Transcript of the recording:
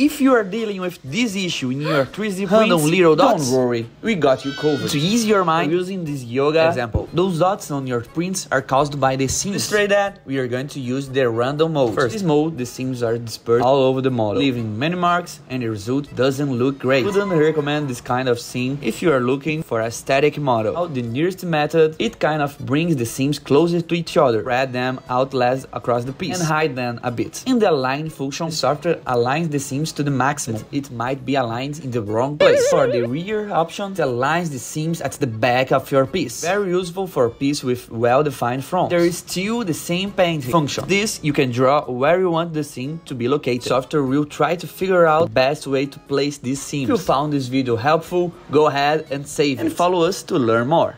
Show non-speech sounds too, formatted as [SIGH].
If you are dealing with this issue in your 3D random little dots, don't worry, we got you covered. To ease your mind using this yoga example, those dots on your prints are caused by the seams. To illustrate that, we are going to use the random mode. First, this mode, the seams are dispersed all over the model, leaving many marks and the result doesn't look great. Wouldn't recommend this kind of seam if you are looking for a static model. Now, the nearest method, it kind of brings the seams closer to each other, spread them out less across the piece, and hide them a bit. In the align function, the software aligns the seams to the maximum, it might be aligned in the wrong place. [LAUGHS] For the rear option, it aligns the seams at the back of your piece. Very useful for a piece with well-defined front. There is still the seam painting function. This you can draw where you want the seam to be located. Software will try to figure out the best way to place these seams. If you found this video helpful, go ahead and save and it. follow us to learn more.